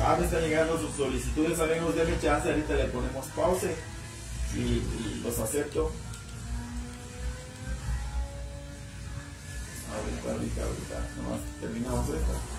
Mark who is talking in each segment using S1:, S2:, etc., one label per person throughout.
S1: Ah, están llegando sus solicitudes, amigos, denme chance, ahorita le ponemos pause y, y los acepto. Ahorita, ahorita, ahorita, nomás terminamos esto.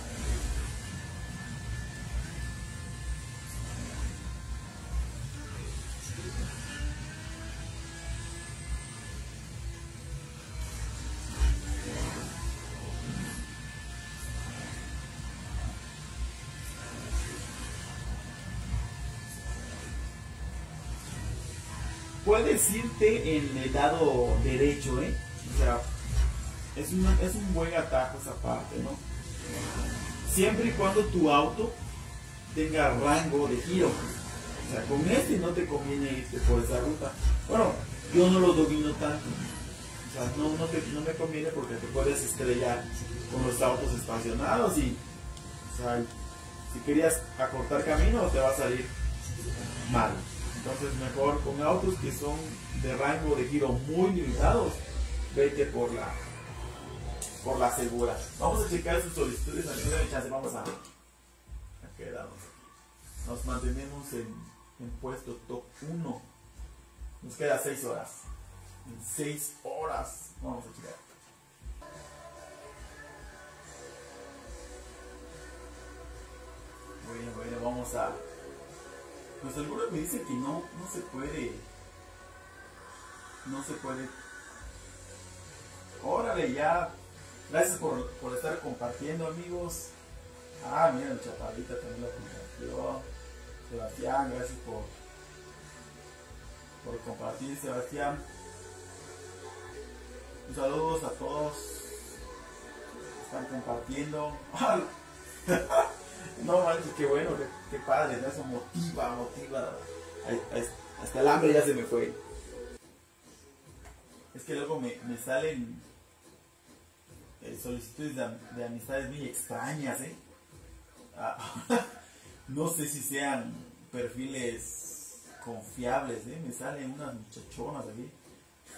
S1: Puedes irte en el lado derecho, ¿eh? O sea, es, una- es un buen atajo esa parte, ¿no? Siempre y cuando tu auto tenga rango de giro. O sea, con este no te conviene irte por esa ruta. Bueno, yo no lo domino tanto. O sea, no, no, te- no me conviene porque te puedes estrellar con los autos estacionados y, si querías acortar camino te va a salir mal. Entonces mejor con autos que son de rango de giro muy limitados, vete por la por la segura. Vamos a checar sus solicitudes, amigos de chance, vamos a, a quedarnos. Nos mantenemos en, en puesto top 1. Nos queda 6 horas. En 6 horas. Vamos a checar. Bueno, bueno, vamos a. Pues algunos me dicen que no, no se puede. No se puede. Órale, ya. Gracias por, por estar compartiendo, amigos. Ah, mira, el chaparrita también lo compartió. Sebastián, gracias por, por compartir, Sebastián. Un saludos a todos están compartiendo. no manches, qué bueno, qué, qué padre, eso motiva, motiva. Hasta el hambre ya se me fue. Es que luego me, me salen eh, solicitudes de amistades muy extrañas, ¿eh? Ah, no sé si sean perfiles confiables, ¿eh? Me salen unas muchachonas aquí.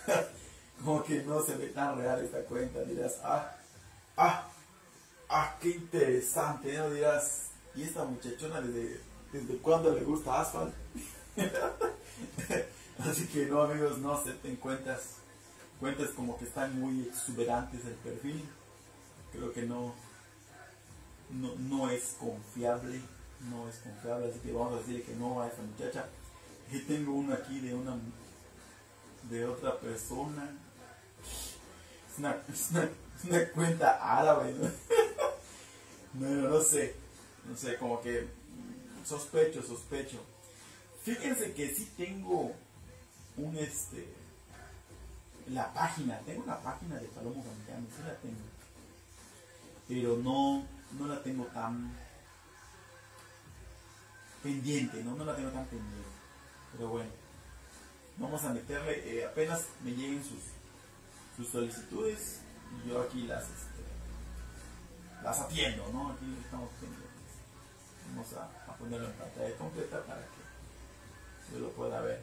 S1: Como que no se ve tan real esta cuenta. Dirás, ah, ah, ah, qué interesante, ¿no? Dirás, ¿y esta muchachona desde, desde cuándo le gusta Asphalt? Así que no, amigos, no acepten cuentas. Cuentas como que están muy exuberantes el perfil. Creo que no, no, no es confiable. No es confiable, así que vamos a decirle que no a esta muchacha. Y tengo uno aquí de una de otra persona. Es una, es una, es una cuenta árabe, ¿no? no, no sé. No sé, como que sospecho, sospecho. Fíjense que sí tengo un este la página, tengo una página de Palomo Americano, sí la tengo. Pero no, no la tengo tan pendiente, ¿no? No la tengo tan pendiente. Pero bueno, vamos a meterle, eh, apenas me lleguen sus, sus solicitudes y yo aquí las, este, las atiendo, ¿no? Aquí estamos pendientes. Vamos a, a ponerlo en pantalla completa para que yo lo pueda ver.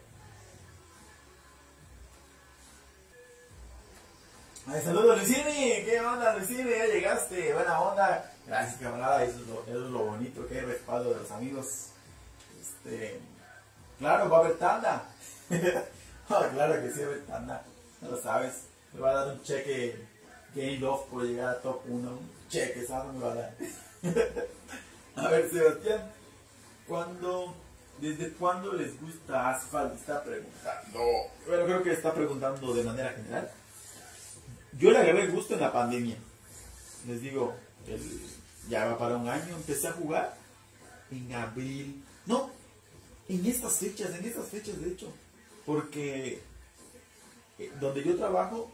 S1: Ay, saludos Lucini, ¿qué onda Lucini? Ya llegaste, buena onda. Gracias camarada, eso es lo, eso es lo bonito, hay respaldo de los amigos. Este, claro, va a haber tanda. Ah, claro que sí va a haber tanda, no lo sabes. Me va a dar un cheque Game Love por llegar a top 1. Un cheque, ¿sabes? Me va a dar. a ver, Sebastián, ¿cuándo, ¿desde cuándo les gusta Asphalt? Está preguntando. Bueno, creo que está preguntando de manera general. Yo le agarré el gusto en la pandemia. Les digo, el- ya va para un año. Empecé a jugar en abril. No, en estas fechas, en estas fechas de hecho. Porque eh, donde yo trabajo,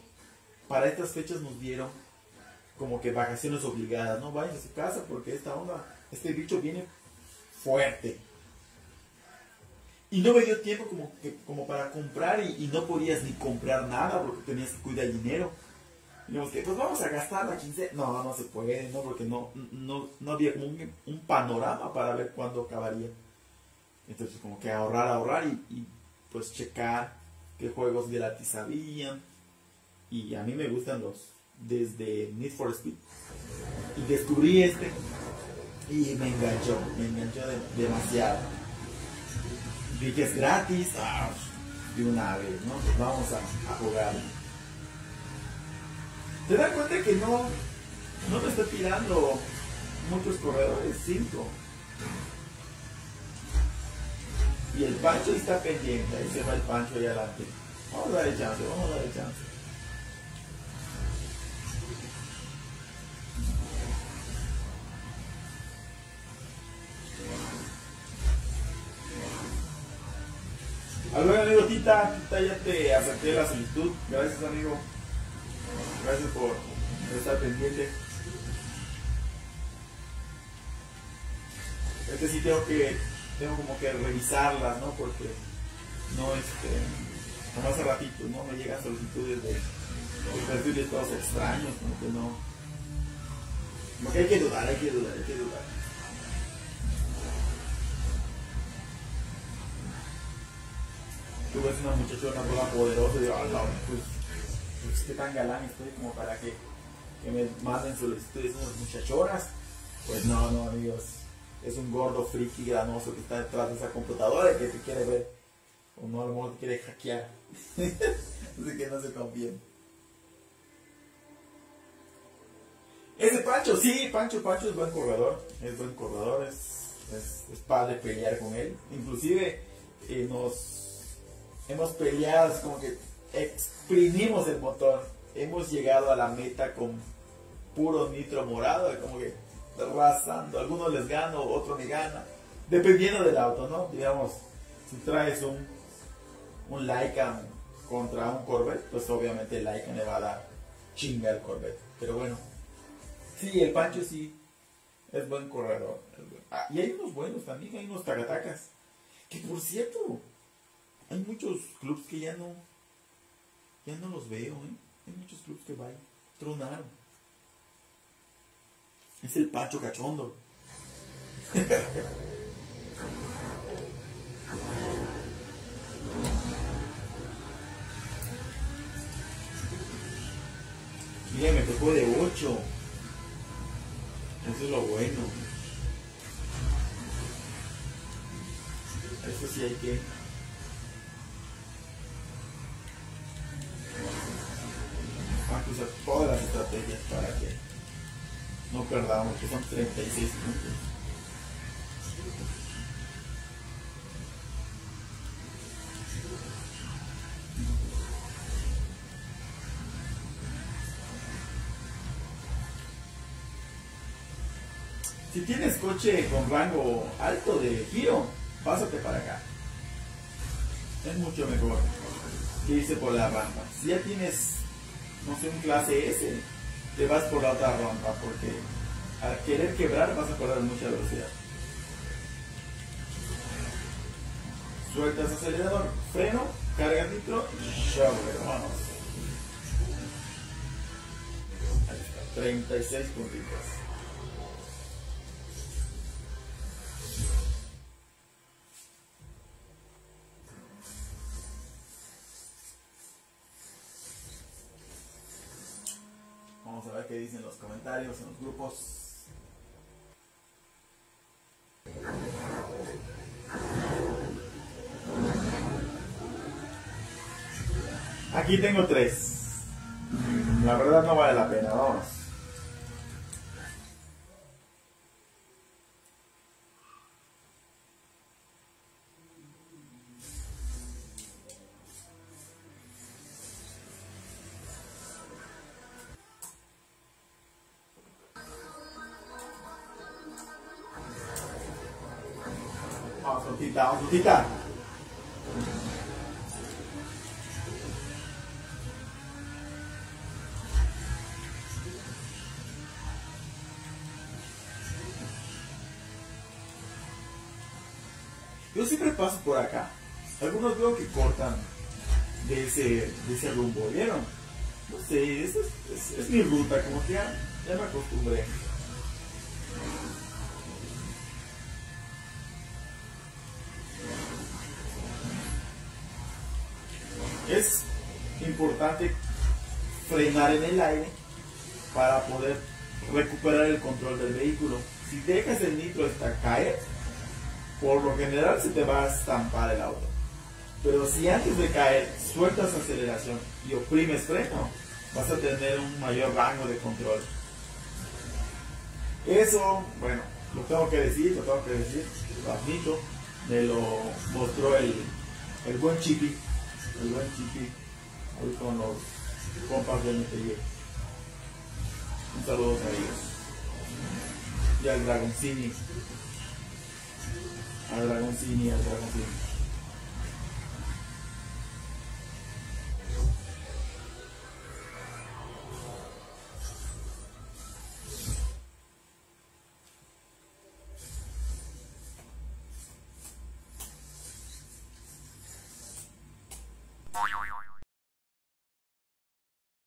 S1: para estas fechas nos dieron como que vacaciones obligadas. No vayan a su casa porque esta onda, este bicho viene fuerte. Y no me dio tiempo como, como para comprar y, y no podías ni comprar nada porque tenías que cuidar el dinero. Digamos que, pues vamos a gastar la quincena. No, no se puede, ¿no? Porque no, no, no había como un, panorama para ver cuándo acabaría. Entonces, como que ahorrar, ahorrar y, y pues checar qué juegos gratis habían. Y a mí me gustan los desde Need for Speed. Y descubrí este y me enganchó, me enganchó demasiado. Vi que es gratis, ah, de una vez, ¿no? Vamos a, jugar. Te das cuenta que no, no te está tirando muchos corredores, cinco. Y el Pancho está pendiente, ahí se va el Pancho ahí adelante. Vamos a darle chance, vamos a darle chance. Ya te acepté la solicitud. Gracias amigo. Gracias por estar pendiente. Este sí tengo que, tengo como que revisarlas, ¿no? Porque no este, como hace ratito, ¿no? Me llegan solicitudes de, de perfiles todos extraños, como que no. Como que hay que dudar, hay que dudar, hay que dudar. Tú ves una muchachona toda poderosa y digo, ah, no, pues, pues qué tan galán estoy como para que, que me manden solicitudes unas muchachonas. Pues no, no, amigos. Es un gordo friki granoso que está detrás de esa computadora y que te quiere ver. O no, a lo mejor te quiere hackear. Así que no se confíen. Ese Pancho, sí, Pancho, Pancho es buen corredor. Es buen corredor, es, es, es padre pelear con él. Inclusive eh, nos hemos peleado, es como que exprimimos el motor. Hemos llegado a la meta con puro nitro morado, como que rasando. Algunos les gano, otro me gana. Dependiendo del auto, ¿no? Digamos, si traes un, un Lycan contra un Corvette, pues obviamente el Lycan le va a dar chinga al Corvette. Pero bueno, sí, el Pancho sí es buen corredor. Ah, y hay unos buenos también, hay unos tagatacas. Que por cierto, muchos clubs que ya no, ya no los veo, ¿eh? Hay muchos clubs que van, tronaron. Es el Pacho Cachondo. Mira, me tocó de 8. Eso es lo bueno. Eso sí hay que usar todas las estrategias para que no perdamos, que son 36 minutos. Si tienes coche con rango alto de giro, pásate para acá. Es mucho mejor que irse por la rampa. Si ya tienes no sé, un clase S, te vas por la otra rampa porque al querer quebrar vas a correr mucha velocidad. Sueltas acelerador, freno, carga nitro shower, vamos. Ahí está, 36 puntitos. Dicen los comentarios, en los grupos. Aquí tengo tres. La verdad no vale la pena, vamos. Yo siempre paso por acá. Algunos veo que cortan de ese, de ese rumbo, ¿vieron? no sé, es, es, mi ruta, como que ya me acostumbré. Importante frenar en el aire para poder recuperar el control del vehículo. Si dejas el nitro hasta caer, por lo general se te va a estampar el auto. Pero si antes de caer sueltas aceleración y oprimes freno, vas a tener un mayor rango de control. Eso, bueno, lo tengo que decir, lo tengo que decir, lo admito, me lo mostró el, el buen Chipi, el buen Chipi, hoy con los compas de MTY. Un saludo a ellos. Y al Dragoncini. Al Dragoncini, al Dragoncini.